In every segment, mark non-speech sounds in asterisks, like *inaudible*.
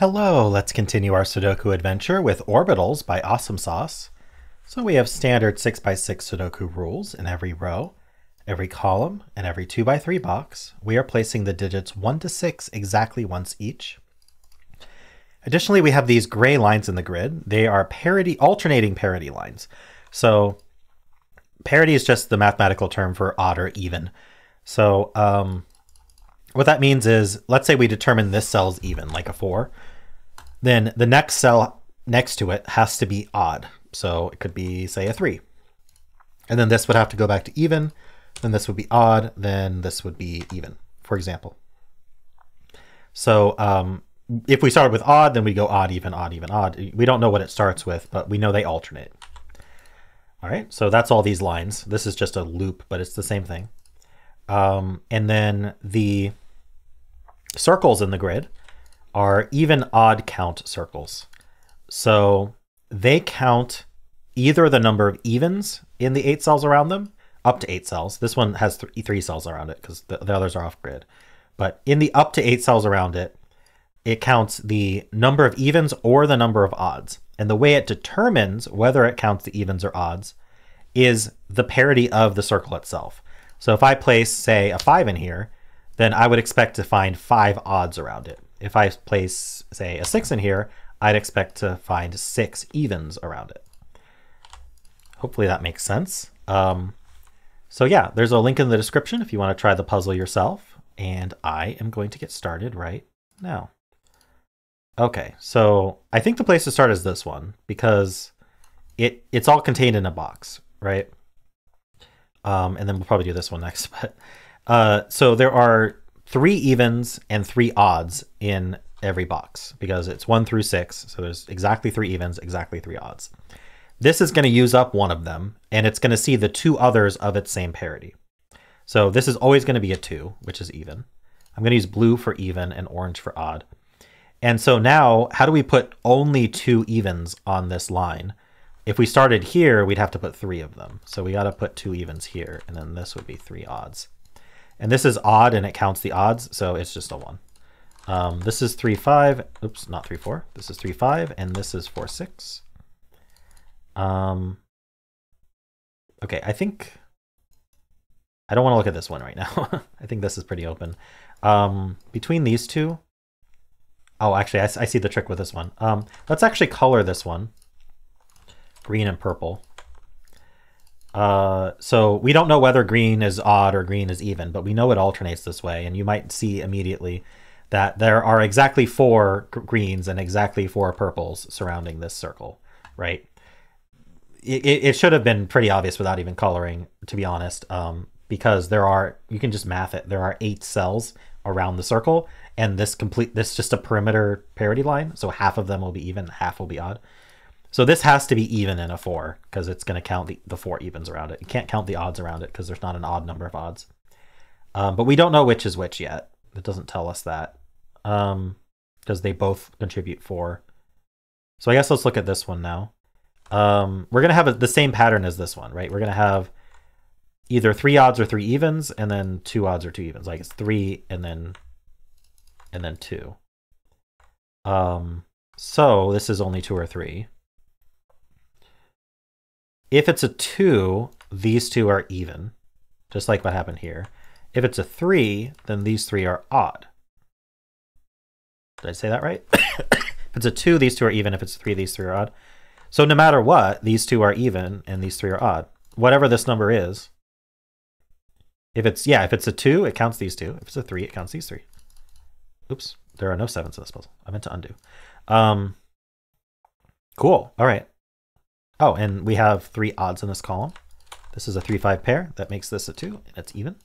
Hello, let's continue our Sudoku adventure with Orbitals by Awesomesauce. So we have standard 6x6 Sudoku rules in every row, every column, and every 2x3 box. We are placing the digits 1 to 6 exactly once each. Additionally, we have these gray lines in the grid. They are parity, alternating parity lines. So parity is just the mathematical term for odd or even. So um, what that means is, let's say we determine this cell's even, like a 4. Then the next cell next to it has to be odd. So it could be, say, a 3. And then this would have to go back to even. Then this would be odd. Then this would be even, for example. So um, if we started with odd, then we go odd, even, odd, even, odd. We don't know what it starts with, but we know they alternate. All right, so that's all these lines. This is just a loop, but it's the same thing. Um, and then the circles in the grid are even odd count circles. So they count either the number of evens in the eight cells around them, up to eight cells. This one has th three cells around it because the, the others are off grid. But in the up to eight cells around it, it counts the number of evens or the number of odds. And the way it determines whether it counts the evens or odds is the parity of the circle itself. So if I place, say, a 5 in here, then I would expect to find 5 odds around it. If I place, say, a 6 in here, I'd expect to find 6 evens around it. Hopefully that makes sense. Um, so yeah, there's a link in the description if you want to try the puzzle yourself. And I am going to get started right now. Okay, so I think the place to start is this one because it it's all contained in a box, right? Um, and then we'll probably do this one next. *laughs* But uh, so there are three evens and three odds in every box because it's one through six. So there's exactly three evens, exactly three odds. This is going to use up one of them, and it's going to see the two others of its same parity. So this is always going to be a two, which is even. I'm going to use blue for even and orange for odd. And so now, how do we put only two evens on this line? If we started here, we'd have to put three of them. So we got to put two evens here, and then this would be three odds. And this is odd, and it counts the odds, so it's just a one. Um, this is 3, 5. Oops, not 3, 4. This is 3, 5, and this is 4, 6. Um, okay, I think... I don't want to look at this one right now. *laughs* I think this is pretty open. Um, between these two, Oh, actually, I, I see the trick with this one. Um, let's actually color this one green and purple. Uh, so we don't know whether green is odd or green is even, but we know it alternates this way. And you might see immediately that there are exactly four greens and exactly four purples surrounding this circle, right? It, it should have been pretty obvious without even coloring, to be honest, um, because there are, you can just math it. There are eight cells around the circle and this complete this just a perimeter parity line so half of them will be even half will be odd so this has to be even in a four because it's going to count the, the four evens around it. You can't count the odds around it because there's not an odd number of odds. Um, but we don't know which is which yet. It doesn't tell us that. Because um, they both contribute four. So i guess let's look at this one now. Um, we're going to have a, the same pattern as this one right? We're going to have either three odds or three evens and then two odds or two evens. Like it's three and then and then two. Um, so this is only two or three. If it's a two, these two are even, just like what happened here. If it's a three, then these three are odd. Did I say that right? *coughs* if it's a two, these two are even. If it's a three, these three are odd. So no matter what, these two are even and these three are odd. Whatever this number is. If it's, yeah, if it's a two, it counts these two. If it's a three, it counts these three. Oops, there are no sevens in this puzzle. I meant to undo. Um, cool. All right. Oh, and we have three odds in this column. This is a 3-5 pair. That makes this a 2, and it's even.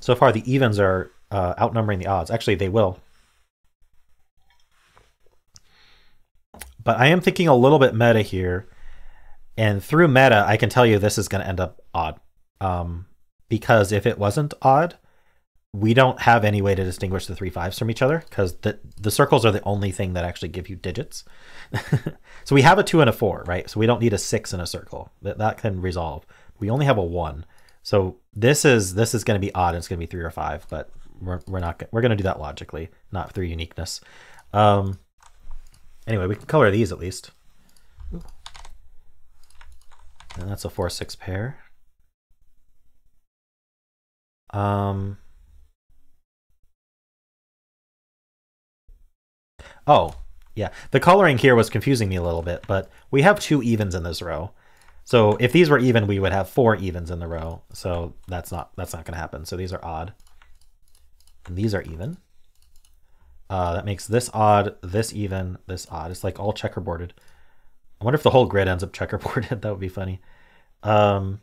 So far, the evens are uh, outnumbering the odds. Actually, they will. But I am thinking a little bit meta here. And through meta, I can tell you this is going to end up odd. Um, because if it wasn't odd, we don't have any way to distinguish the three fives from each other because the, the circles are the only thing that actually give you digits. *laughs* so we have a two and a four, right? So we don't need a six in a circle. That, that can resolve. We only have a one. So this is this is going to be odd. It's going to be three or five, but we're, we're not we're going to do that logically, not through uniqueness. Um, anyway, we can color these at least. And that's a 4-6 pair. Um, oh, yeah. The coloring here was confusing me a little bit, but we have two evens in this row. So if these were even, we would have four evens in the row. So that's not that's not going to happen. So these are odd. And these are even. Uh, that makes this odd, this even, this odd. It's like all checkerboarded. I wonder if the whole grid ends up *laughs* checkerboarded. that would be funny. Um,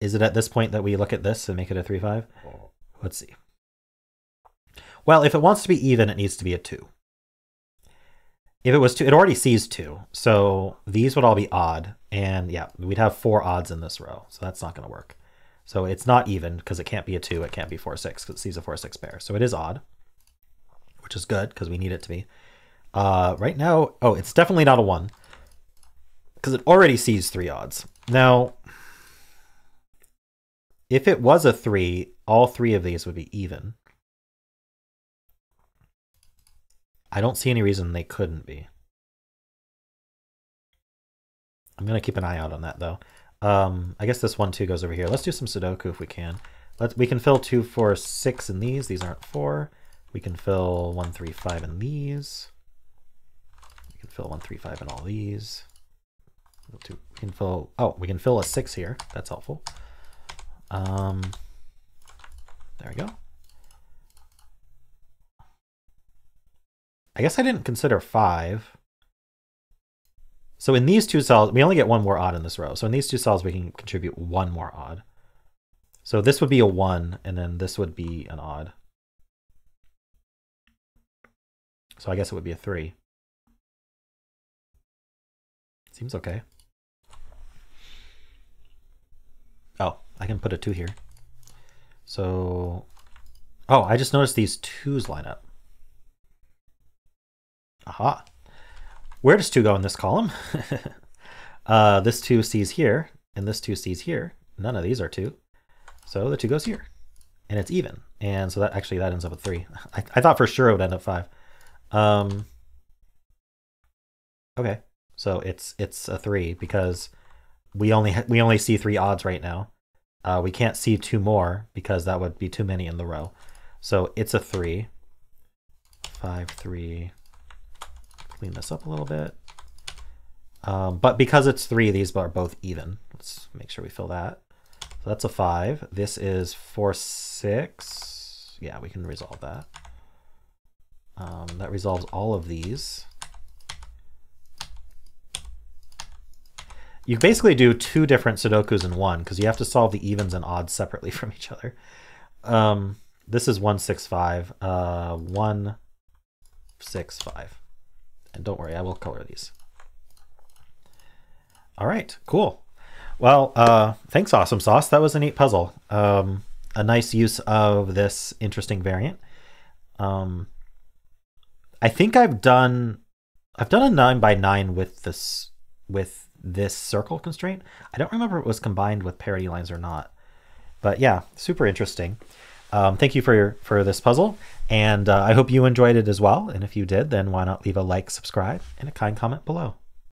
is it at this point that we look at this and make it a 3-5? Let's see. Well, if it wants to be even, it needs to be a 2. If it was 2, it already sees 2. So these would all be odd. And yeah, we'd have four odds in this row. So that's not going to work. So it's not even because it can't be a 2. It can't be 4, 6 because it sees a 4, 6 pair. So it is odd, which is good because we need it to be. Uh, right now, oh, it's definitely not a 1 because it already sees 3 odds. Now, if it was a 3, all three of these would be even. I don't see any reason they couldn't be. I'm going to keep an eye out on that, though. Um, I guess this one, too, goes over here. Let's do some Sudoku if we can. Let's, we can fill 2, 4, 6 in these. These aren't 4. We can fill 1, 3, 5 in these. We can fill 1, 3, 5 in all these. We can fill, oh, we can fill a 6 here. That's helpful. Um, there we go. I guess I didn't consider five. So in these two cells, we only get one more odd in this row. So in these two cells, we can contribute one more odd. So this would be a one, and then this would be an odd. So I guess it would be a three. Seems okay. Oh, I can put a 2 here. So, oh, I just noticed these 2's line up. Aha. Where does 2 go in this column? *laughs* uh, this 2 sees here, and this 2 sees here. None of these are 2. So the 2 goes here. And it's even. And so that actually that ends up with 3. *laughs* I, I thought for sure it would end up 5. Um, okay. So it's it's a 3 because we only we only see 3 odds right now. Uh, we can't see two more because that would be too many in the row. So it's a three. Five, three. Clean this up a little bit. Um, but because it's three, these are both even. Let's make sure we fill that. So that's a five. This is four, six. Yeah, we can resolve that. Um, that resolves all of these. you basically do two different Sudokus in one because you have to solve the evens and odds separately *laughs* from each other. Um, this is 165, uh, 165. And don't worry, I will color these. All right, cool. Well, uh, thanks, Awesomesauce. That was a neat puzzle. Um, a nice use of this interesting variant. Um, I think I've done I've done a nine by nine with this with this circle constraint. I don't remember if it was combined with parity lines or not. But yeah, super interesting. Um, thank you for your, for this puzzle, and uh, I hope you enjoyed it as well. And if you did, then why not leave a like, subscribe, and a kind comment below.